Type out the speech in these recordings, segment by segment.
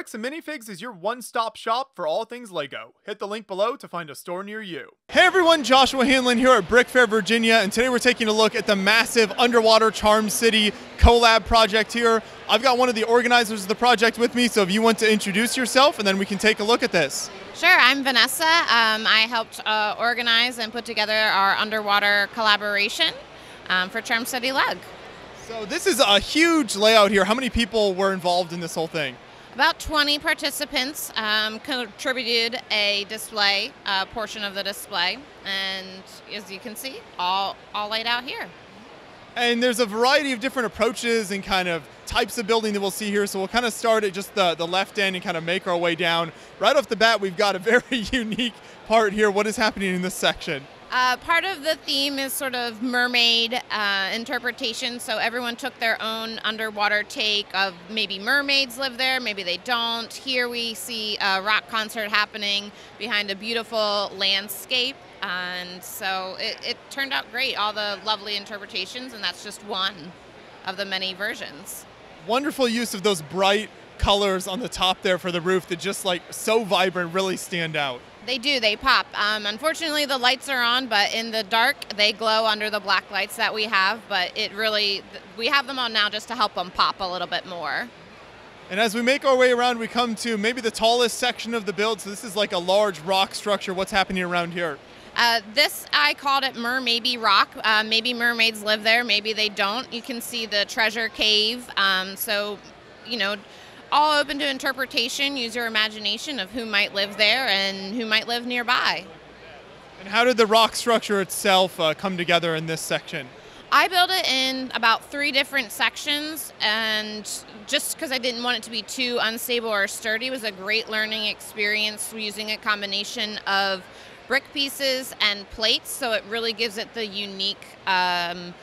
Bricks and Minifigs is your one stop shop for all things LEGO. Hit the link below to find a store near you. Hey everyone, Joshua Hanlon here at Brick Fair, Virginia, and today we're taking a look at the massive underwater Charm City collab project here. I've got one of the organizers of the project with me, so if you want to introduce yourself and then we can take a look at this. Sure, I'm Vanessa. Um, I helped uh, organize and put together our underwater collaboration um, for Charm City Lug. So this is a huge layout here. How many people were involved in this whole thing? About 20 participants um, contributed a display, a portion of the display, and as you can see, all, all laid out here. And there's a variety of different approaches and kind of types of building that we'll see here. So we'll kind of start at just the, the left end and kind of make our way down. Right off the bat, we've got a very unique part here. What is happening in this section? Uh, part of the theme is sort of mermaid uh, interpretation. So everyone took their own underwater take of maybe mermaids live there, maybe they don't. Here we see a rock concert happening behind a beautiful landscape. And so it, it turned out great, all the lovely interpretations, and that's just one of the many versions. Wonderful use of those bright colors on the top there for the roof that just like so vibrant really stand out. They do, they pop. Um, unfortunately, the lights are on, but in the dark, they glow under the black lights that we have. But it really, we have them on now just to help them pop a little bit more. And as we make our way around, we come to maybe the tallest section of the build. So this is like a large rock structure. What's happening around here? Uh, this I called it Mer Maybe Rock. Uh, maybe mermaids live there, maybe they don't. You can see the treasure cave. Um, so, you know, all open to interpretation. Use your imagination of who might live there and who might live nearby. And how did the rock structure itself uh, come together in this section? I built it in about three different sections, and just because I didn't want it to be too unstable or sturdy, was a great learning experience using a combination of brick pieces and plates, so it really gives it the unique. Um,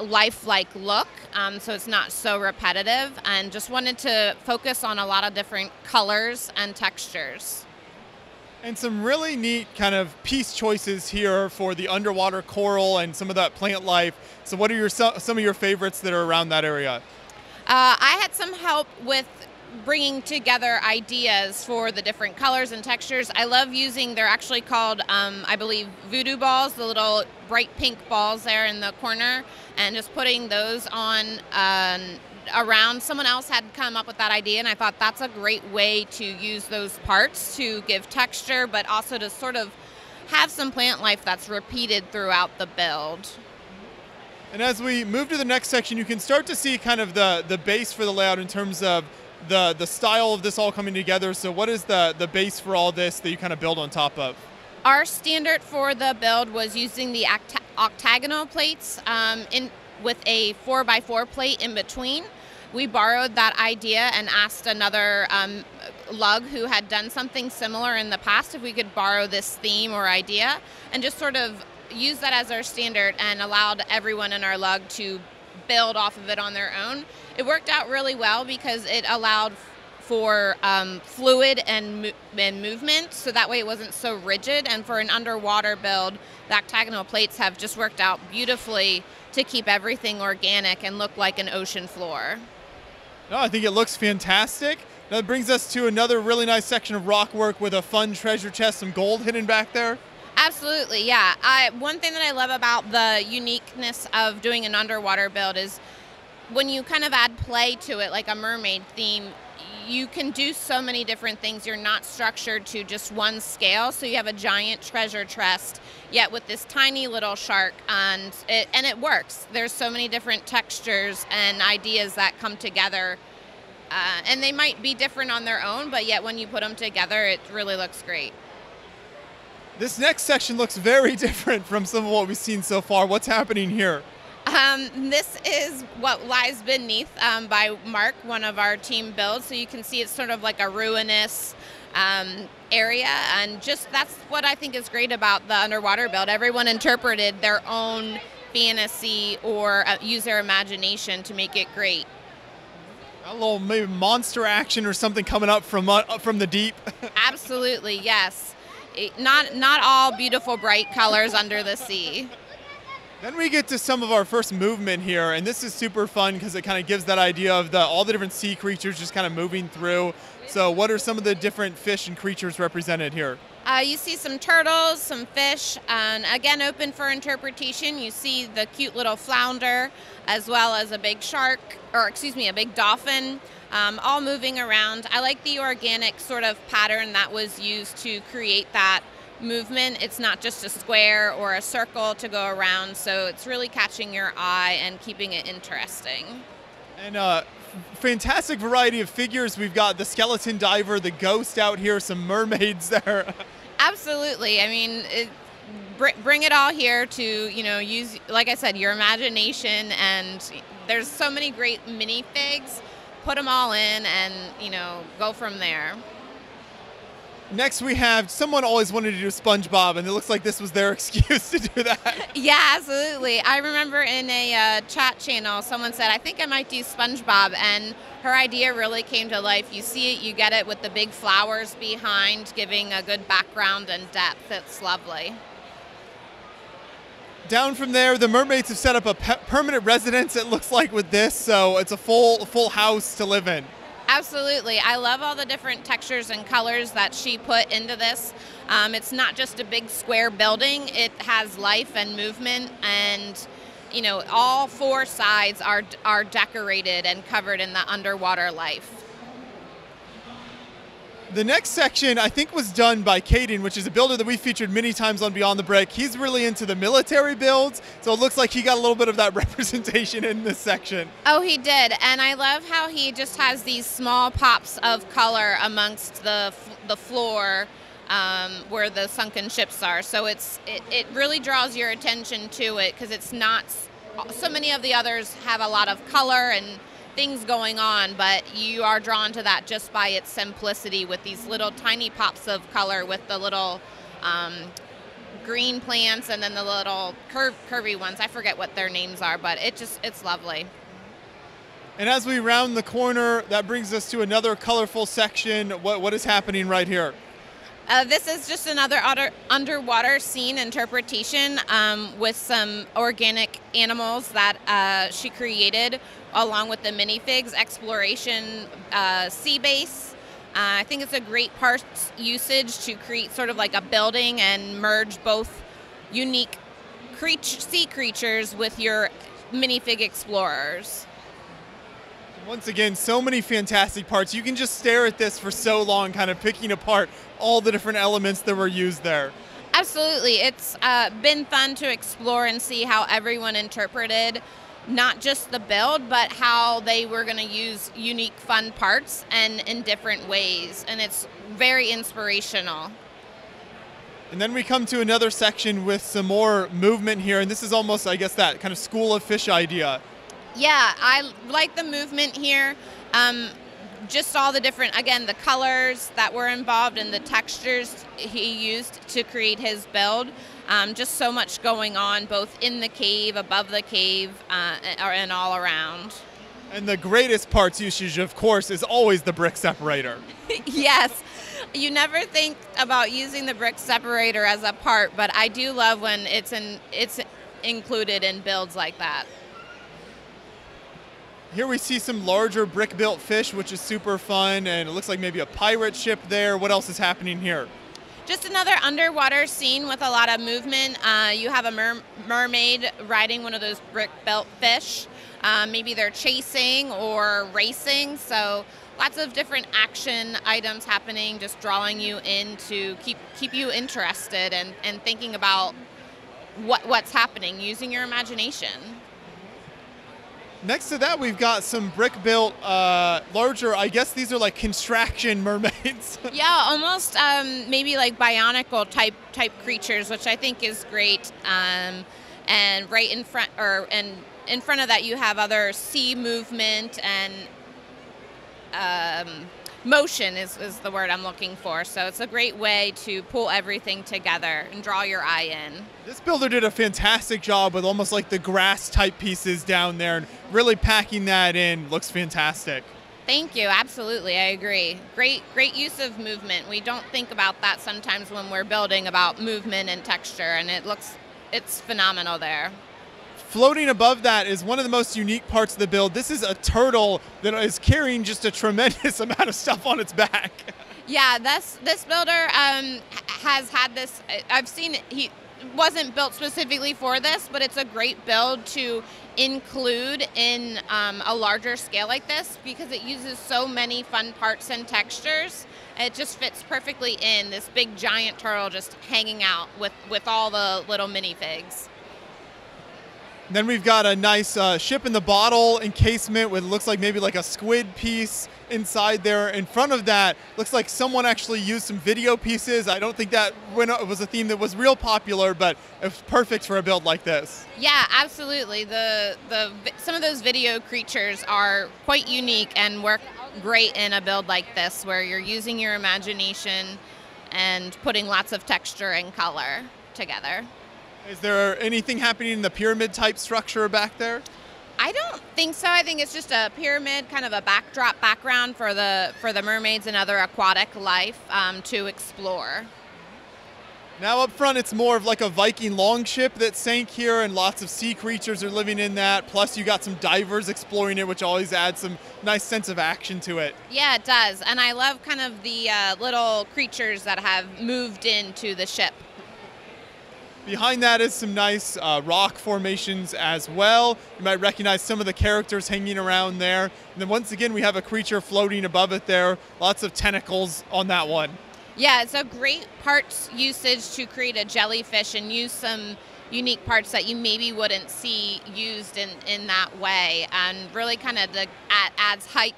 lifelike look, um, so it's not so repetitive, and just wanted to focus on a lot of different colors and textures. And some really neat kind of piece choices here for the underwater coral and some of that plant life. So, what are your some of your favorites that are around that area? Uh, I had some help with bringing together ideas for the different colors and textures. I love using, they're actually called, um, I believe, voodoo balls, the little bright pink balls there in the corner, and just putting those on um, around. Someone else had come up with that idea, and I thought that's a great way to use those parts to give texture, but also to sort of have some plant life that's repeated throughout the build. And as we move to the next section, you can start to see kind of the, the base for the layout in terms of the the style of this all coming together. So what is the the base for all this that you kind of build on top of? Our standard for the build was using the octagonal plates um, in with a four by four plate in between. We borrowed that idea and asked another um, lug who had done something similar in the past if we could borrow this theme or idea and just sort of use that as our standard and allowed everyone in our lug to build off of it on their own. It worked out really well because it allowed for um, fluid and, and movement, so that way it wasn't so rigid. And for an underwater build, the octagonal plates have just worked out beautifully to keep everything organic and look like an ocean floor. No, I think it looks fantastic. That brings us to another really nice section of rock work with a fun treasure chest, some gold hidden back there. Absolutely, yeah. I, one thing that I love about the uniqueness of doing an underwater build is when you kind of add play to it, like a mermaid theme, you can do so many different things. You're not structured to just one scale. So you have a giant treasure chest, yet with this tiny little shark, and it and it works. There's so many different textures and ideas that come together, uh, and they might be different on their own, but yet when you put them together, it really looks great. This next section looks very different from some of what we've seen so far. What's happening here? Um, this is what lies beneath um, by Mark, one of our team builds. So you can see it's sort of like a ruinous um, area, and just that's what I think is great about the underwater build. Everyone interpreted their own fantasy or uh, use their imagination to make it great. A little maybe monster action or something coming up from uh, from the deep. Absolutely, yes. It, not not all beautiful bright colors under the sea. Then we get to some of our first movement here, and this is super fun because it kind of gives that idea of the all the different sea creatures just kind of moving through. So, what are some of the different fish and creatures represented here? Uh, you see some turtles, some fish, and again, open for interpretation. You see the cute little flounder, as well as a big shark, or excuse me, a big dolphin, um, all moving around. I like the organic sort of pattern that was used to create that movement. It's not just a square or a circle to go around, so it's really catching your eye and keeping it interesting. And uh, fantastic variety of figures. We've got the skeleton diver, the ghost out here, some mermaids there. Absolutely. I mean, it, br- bring it all here to you know use, like I said, your imagination. And there's so many great minifigs. Put them all in, and you know, go from there. Next, we have someone always wanted to do SpongeBob, and it looks like this was their excuse to do that. Yeah, absolutely. I remember in a uh, chat channel, someone said, I think I might do SpongeBob, and her idea really came to life. You see it, you get it with the big flowers behind, giving a good background and depth. It's lovely. Down from there, the mermaids have set up a pe- permanent residence, it looks like, with this, so it's a full, full house to live in. Absolutely. I love all the different textures and colors that she put into this. Um, it's not just a big square building, it has life and movement and you know all four sides are are decorated and covered in the underwater life. The next section, I think, was done by Caden, which is a builder that we featured many times on Beyond the Brick. He's really into the military builds, so it looks like he got a little bit of that representation in this section. Oh, he did, and I love how he just has these small pops of color amongst the the floor um, where the sunken ships are. So it's it, it really draws your attention to it because it's not. So many of the others have a lot of color and things going on, but you are drawn to that just by its simplicity with these little tiny pops of color with the little um, green plants and then the little curv- curvy ones. I forget what their names are, but it just it's lovely. And as we round the corner, that brings us to another colorful section. What, what is happening right here? Uh, this is just another under, underwater scene interpretation um, with some organic animals that uh, she created along with the minifigs exploration uh, sea base. Uh, I think it's a great parts usage to create sort of like a building and merge both unique sea creatures with your minifig explorers. Once again, so many fantastic parts. You can just stare at this for so long, kind of picking apart all the different elements that were used there. Absolutely. It's uh, been fun to explore and see how everyone interpreted not just the build, but how they were going to use unique, fun parts and in different ways. And it's very inspirational. And then we come to another section with some more movement here. And this is almost, I guess, that kind of school of fish idea. Yeah, I like the movement here. Um, just all the different, again, the colors that were involved and the textures he used to create his build. Um, just so much going on, both in the cave, above the cave, uh, and all around. And the greatest parts usage, of course, is always the brick separator. yes. You never think about using the brick separator as a part, but I do love when it's in, it's included in builds like that. Here we see some larger brick built fish, which is super fun, and it looks like maybe a pirate ship there. What else is happening here? Just another underwater scene with a lot of movement. Uh, you have a mer- mermaid riding one of those brick built fish. Uh, maybe they're chasing or racing. So lots of different action items happening, just drawing you in to keep keep you interested and, and thinking about what what's happening, using your imagination. Next to that, we've got some brick built, uh, larger, I guess these are like construction mermaids. yeah, almost um, maybe like bionicle type type creatures, which I think is great. Um, and right in front, or and in front of that, you have other sea movement and um, motion is, is the word I'm looking for. So it's a great way to pull everything together and draw your eye in. This builder did a fantastic job with almost like the grass type pieces down there and really packing that in. Looks fantastic. Thank you. Absolutely. I agree. Great great use of movement. We don't think about that sometimes when we're building about movement and texture and it looks it's phenomenal there. Floating above that is one of the most unique parts of the build. This is a turtle that is carrying just a tremendous amount of stuff on its back. Yeah, this this builder um, has had this. I've seen. He wasn't built specifically for this, but it's a great build to include in um, a larger scale like this because it uses so many fun parts and textures. It just fits perfectly in this big giant turtle just hanging out with, with all the little minifigs. Then we've got a nice uh, ship in the bottle encasement with looks like maybe like a squid piece inside there. In front of that, looks like someone actually used some Vidiyo pieces. I don't think that was a theme that was real popular, but it's perfect for a build like this. Yeah, absolutely. The the some of those Vidiyo creatures are quite unique and work great in a build like this, where you're using your imagination and putting lots of texture and color together. Is there anything happening in the pyramid type structure back there? I don't think so. I think it's just a pyramid, kind of a backdrop background for the for the mermaids and other aquatic life um, to explore. Now up front, it's more of like a Viking longship that sank here, and lots of sea creatures are living in that. Plus, you got some divers exploring it, which always adds some nice sense of action to it. Yeah, it does, and I love kind of the uh, little creatures that have moved into the ship. Behind that is some nice uh, rock formations as well. You might recognize some of the characters hanging around there. And then once again, we have a creature floating above it there. Lots of tentacles on that one. Yeah, it's a great parts usage to create a jellyfish and use some unique parts that you maybe wouldn't see used in, in that way. And really kind of the, adds height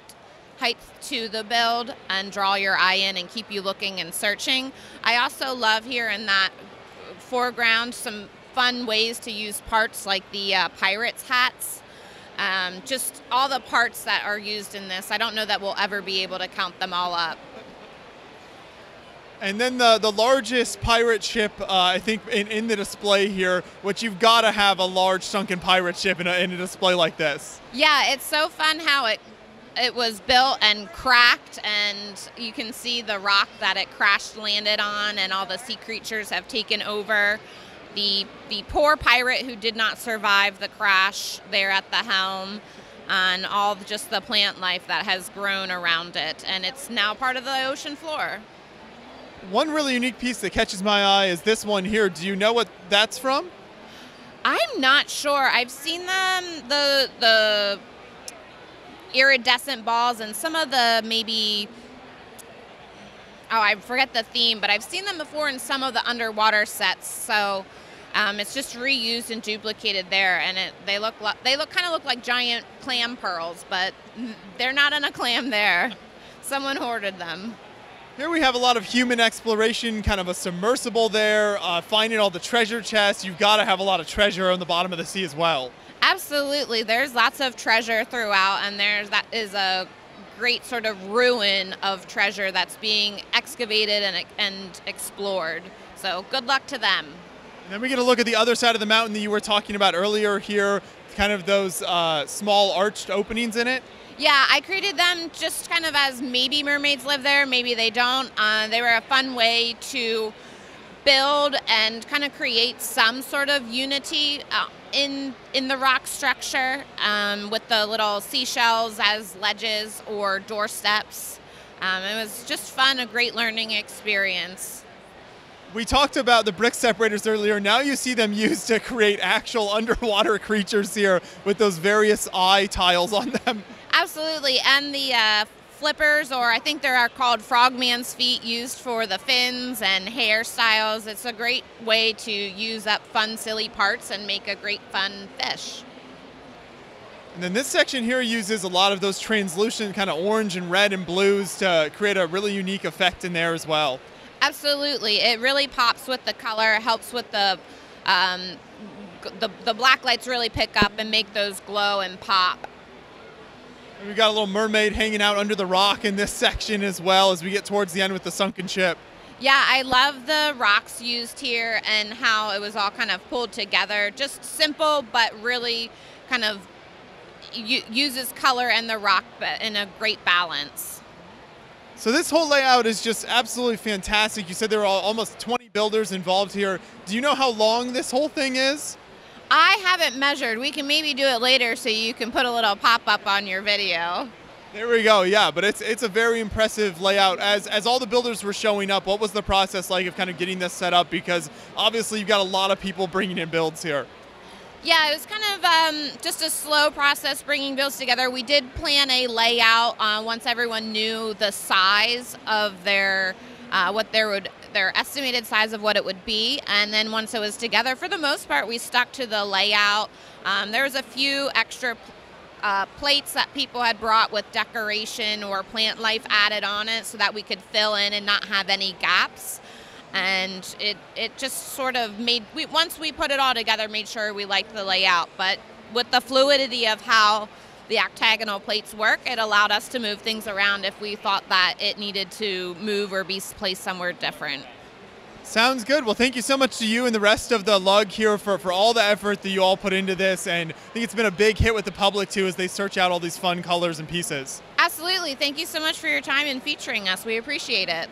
height to the build and draw your eye in and keep you looking and searching. I also love here in that foreground some fun ways to use parts like the uh, pirates hats. Um, just all the parts that are used in this. I don't know that we'll ever be able to count them all up. And then the, the largest pirate ship, uh, I think, in, in the display here, which you've got to have a large sunken pirate ship in a, in a display like this. Yeah, it's so fun how it it was built and cracked, and you can see the rock that it crashed landed on, and all the sea creatures have taken over. The the poor pirate who did not survive the crash there at the helm, and all just the plant life that has grown around it, and it's now part of the ocean floor. One really unique piece that catches my eye is this one here. Do you know what that's from? I'm not sure. I've seen them the the iridescent balls and some of the maybe oh I forget the theme, but I've seen them before in some of the underwater sets. So um, it's just reused and duplicated there, and it, they look they look kind of look like giant clam pearls, but they're not in a clam there. Someone hoarded them. Here we have a lot of human exploration, kind of a submersible there, uh, finding all the treasure chests. You've got to have a lot of treasure on the bottom of the sea as well. Absolutely. There's lots of treasure throughout, and there's that is a great sort of ruin of treasure that's being excavated and, and explored. So good luck to them. And then we get a look at the other side of the mountain that you were talking about earlier here, kind of those uh, small arched openings in it. Yeah, I created them just kind of as maybe mermaids live there, maybe they don't. Uh, they were a fun way to build and kind of create some sort of unity uh, in in the rock structure um, with the little seashells as ledges or doorsteps. Um, it was just fun, a great learning experience. We talked about the brick separators earlier. Now you see them used to create actual underwater creatures here with those various eye tiles on them. Absolutely, and the uh, flippers, or I think they're called frogman's feet, used for the fins and hairstyles. It's a great way to use up fun, silly parts and make a great, fun fish. And then this section here uses a lot of those translucent kind of orange and red and blues to create a really unique effect in there as well. Absolutely. It really pops with the color, helps with the, um, the, the black lights really pick up and make those glow and pop. We've got a little mermaid hanging out under the rock in this section as well as we get towards the end with the sunken ship. Yeah, I love the rocks used here and how it was all kind of pulled together. Just simple, but really kind of uses color and the rock but in a great balance. So this whole layout is just absolutely fantastic. You said there were almost 20 builders involved here. Do you know how long this whole thing is? I haven't measured. We can maybe do it later so you can put a little pop up on your video. There we go. Yeah, but it's it's a very impressive layout. As as all the builders were showing up, what was the process like of kind of getting this set up? Because obviously you've got a lot of people bringing in builds here. Yeah, it was kind of um, just a slow process bringing builds together. We did plan a layout uh, once everyone knew the size of their uh, what their would their estimated size of what it would be, and then once it was together, for the most part, we stuck to the layout. Um, there was a few extra uh, plates that people had brought with decoration or plant life added on it, so that we could fill in and not have any gaps. And it it just sort of made we once we put it all together made sure we liked the layout. But with the fluidity of how the octagonal plates work it allowed us to move things around if we thought that it needed to move or be placed somewhere different Sounds good. Well, thank you so much to you and the rest of the lug here for, for all the effort that you all put into this. And I think it's been a big hit with the public too as they search out all these fun colors and pieces. Absolutely. Thank you so much for your time and featuring us. We appreciate it.